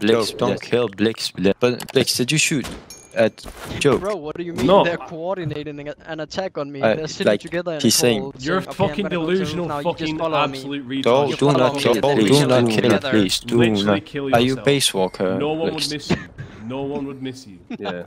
Blix, don't yes. kill Blix. But Blix, did you shoot at Joe? Bro, what do you mean No. they're coordinating an attack on me? Uh, they're sitting like, together and he's saying- You're a saying, "Okay, fucking delusional, now, you just fucking me." absolute Don't, retard. Don't kill, do not kill, please. Do Literally not. kill Are you base walker? No one would miss you. No one would miss you. Yeah.